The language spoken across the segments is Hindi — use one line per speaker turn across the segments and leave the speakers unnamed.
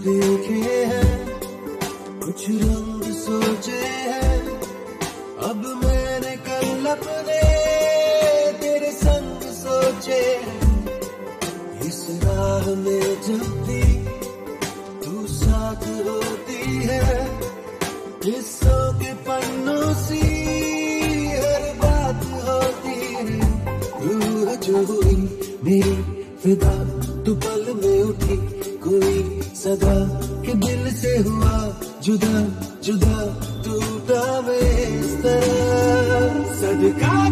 देखे हैं, कुछ रंग सोचे हैं। अब मैंने कल अपने तेरे संग सोचे इस राह में भी तू साथ होती है, किस्सों के पन्नों सी हर बात होती है। रूह जो हुई मेरी फिदा, तू पल में उठी। कोई सदा के दिल से हुआ जुदा जुदा टूटा मैं तरह। सदका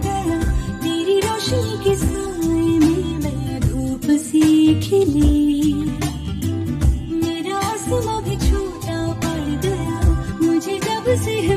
गया। तेरी रोशनी के साए में मैं धूप सी खिली मेरा आसमां भी छोटा पड़ गया। मुझे जब से है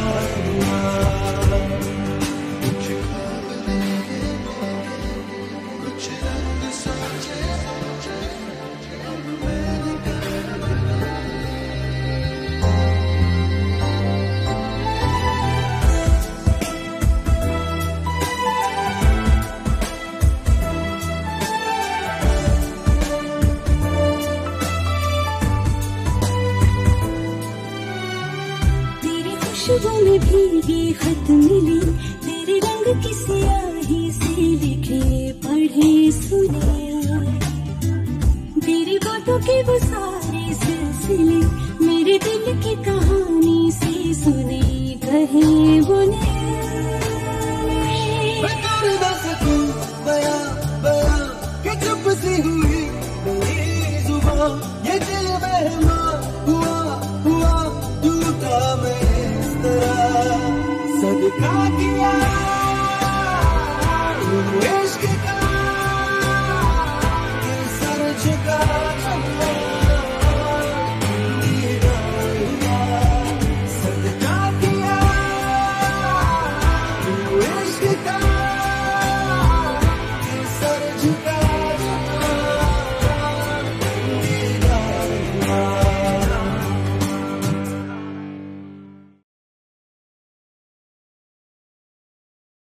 Lord. खुशबू में भीगी खत मिली। तेरे रंग की स्याही से लिखे पढ़े, सुने। तेरी बातों के वो सारे सिलसिले
सदका किया तू इश्क का